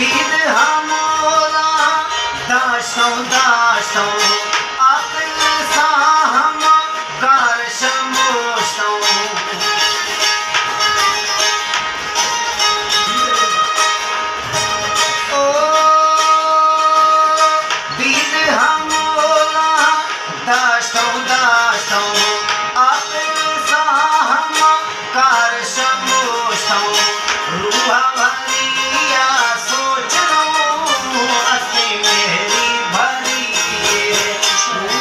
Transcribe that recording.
न समोसों ओ सिन हमोरा दासों दासों